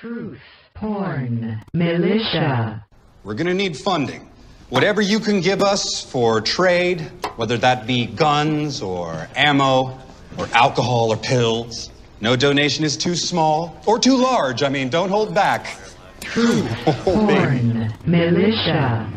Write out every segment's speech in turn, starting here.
Truth, porn, militia. We're going to need funding. Whatever you can give us for trade, whether that be guns or ammo or alcohol or pills. No donation is too small or too large. I mean, don't hold back. Truth, porn, militia.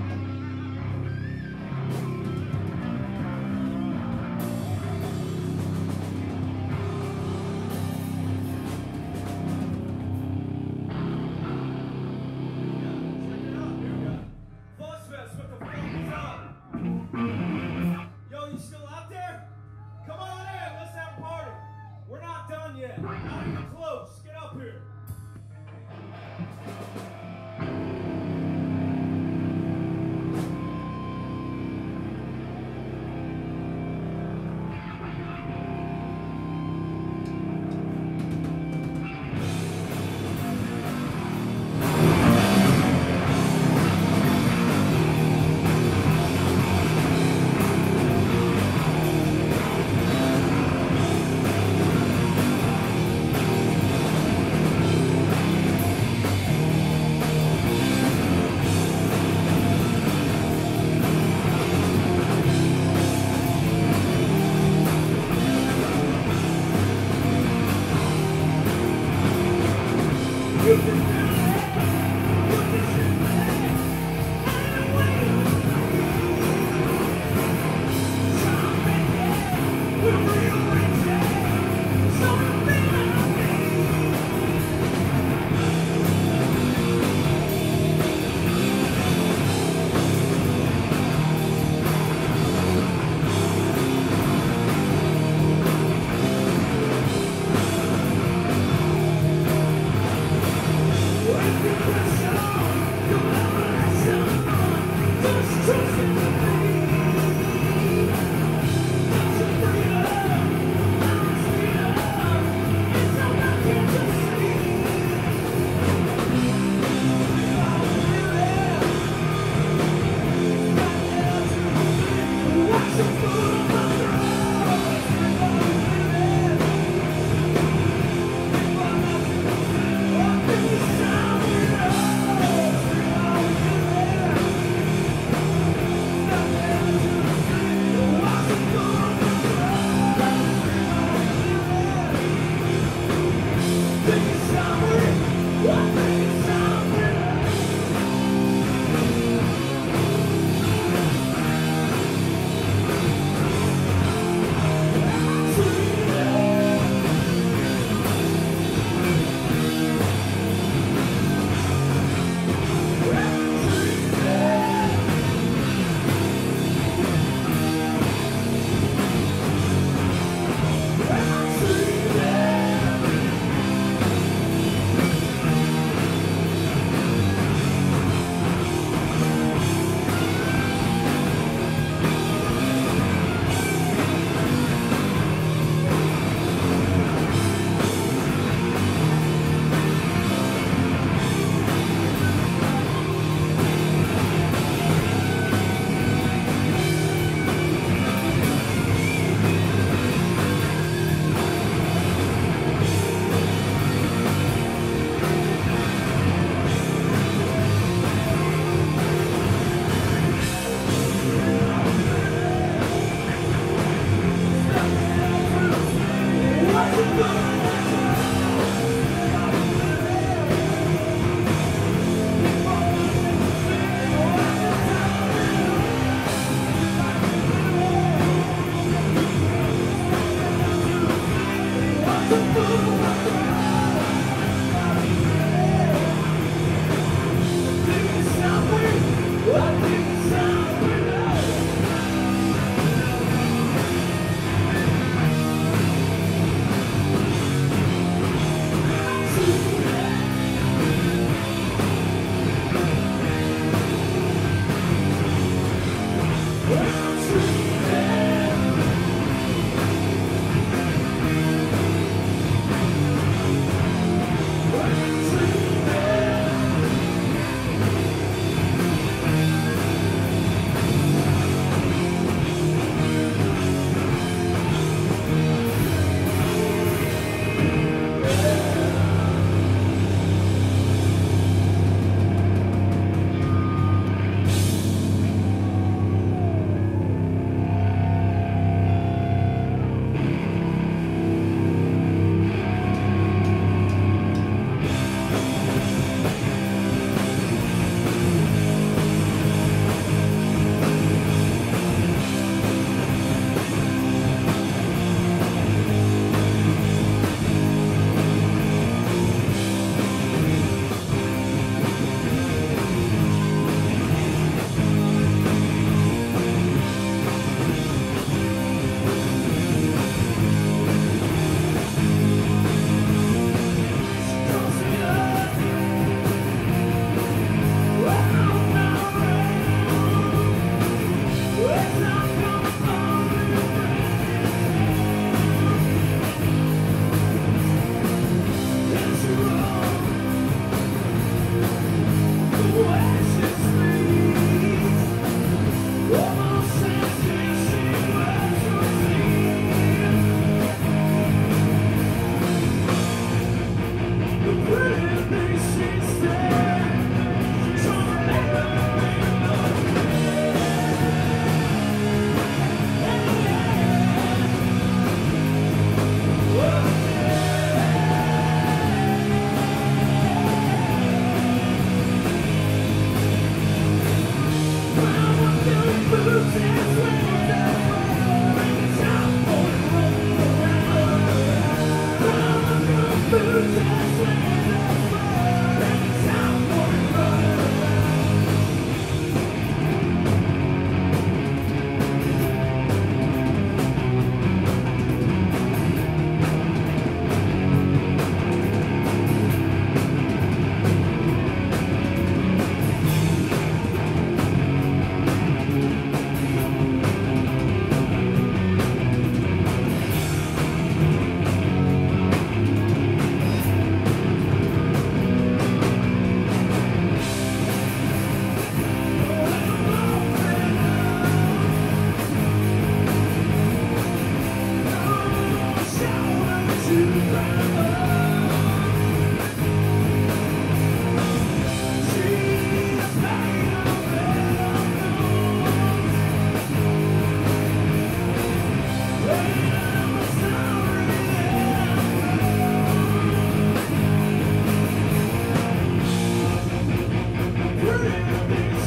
Woo!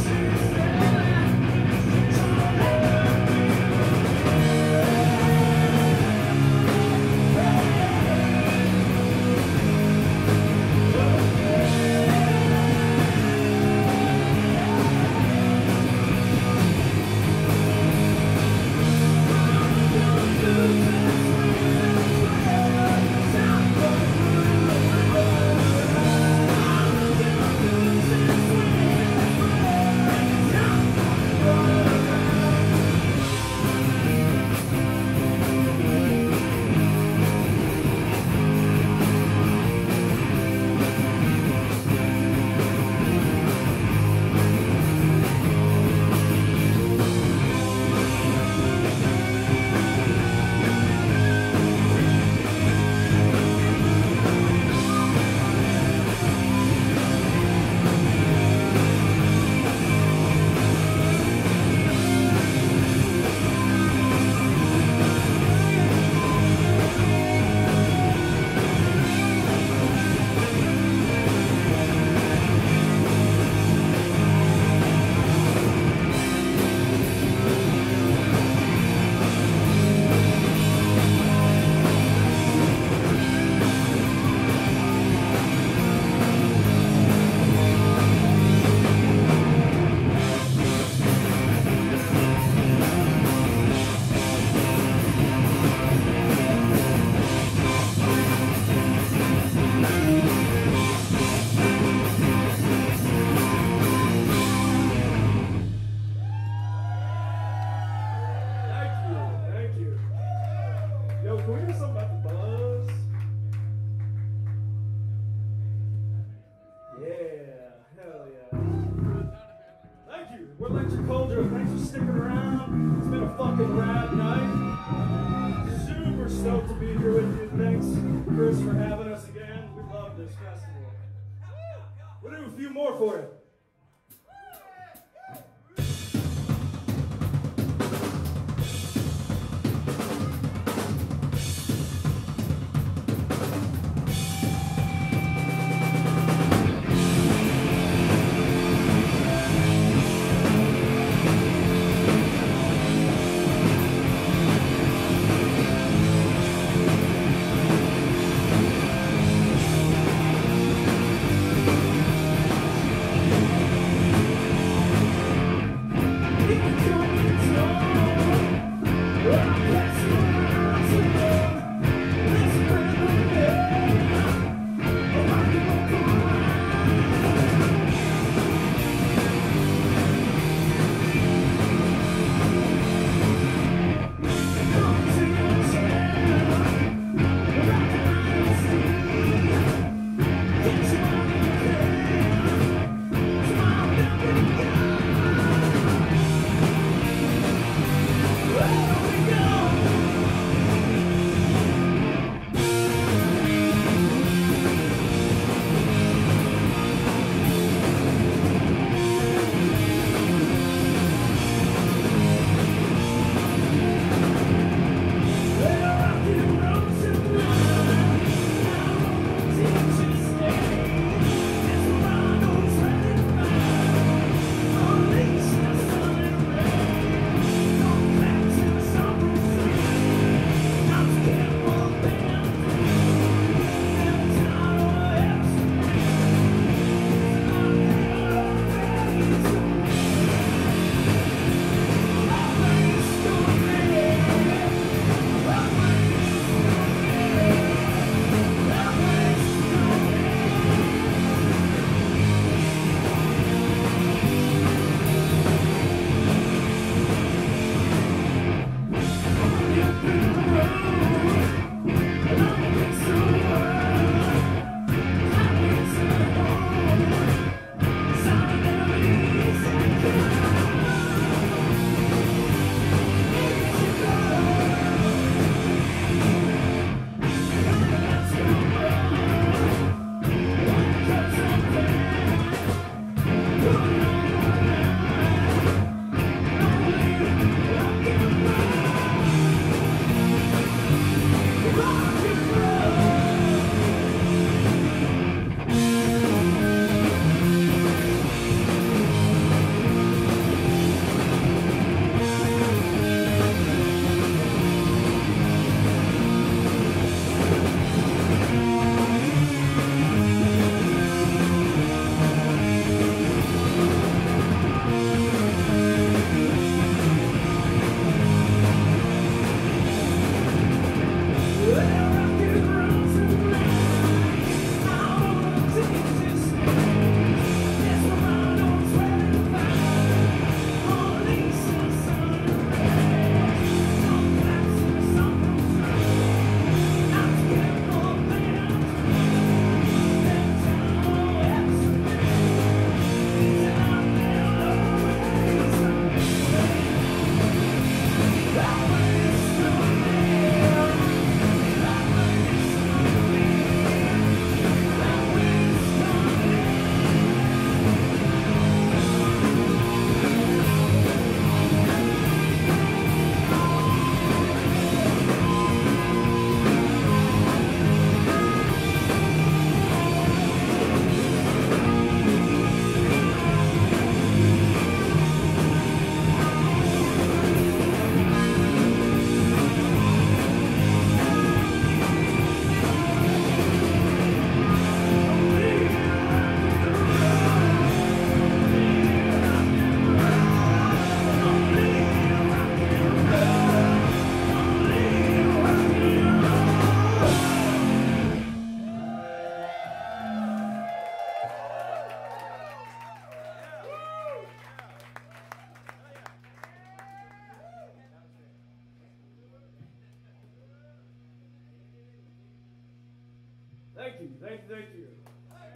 Thank you, thank you, thank you.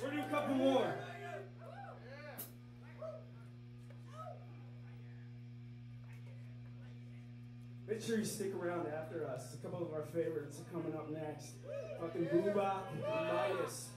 We're doing a couple more. Make sure you stick around after us. A couple of our favorites are coming up next. Fucking Boobop and Midas.